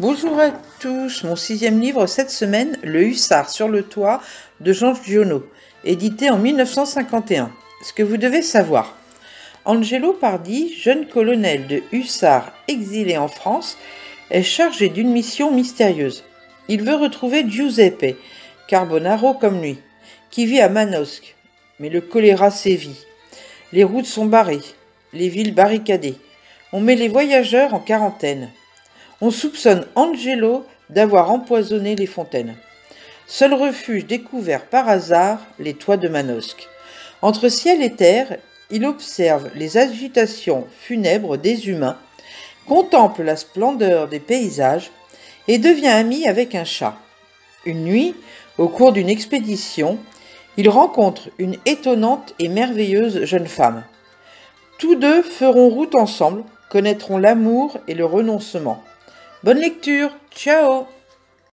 Bonjour à tous, mon sixième livre cette semaine, Le Hussard sur le toit de Jean Giono, édité en 1951. Ce que vous devez savoir. Angelo Pardi, jeune colonel de hussards exilé en France, est chargé d'une mission mystérieuse. Il veut retrouver Giuseppe, Carbonaro comme lui, qui vit à Manosque. Mais le choléra sévit. Les routes sont barrées, les villes barricadées. On met les voyageurs en quarantaine. On soupçonne Angelo d'avoir empoisonné les fontaines. Seul refuge découvert par hasard, les toits de Manosque. Entre ciel et terre, il observe les agitations funèbres des humains, contemple la splendeur des paysages et devient ami avec un chat. Une nuit, au cours d'une expédition, il rencontre une étonnante et merveilleuse jeune femme. Tous deux feront route ensemble, connaîtront l'amour et le renoncement. Bonne lecture, ciao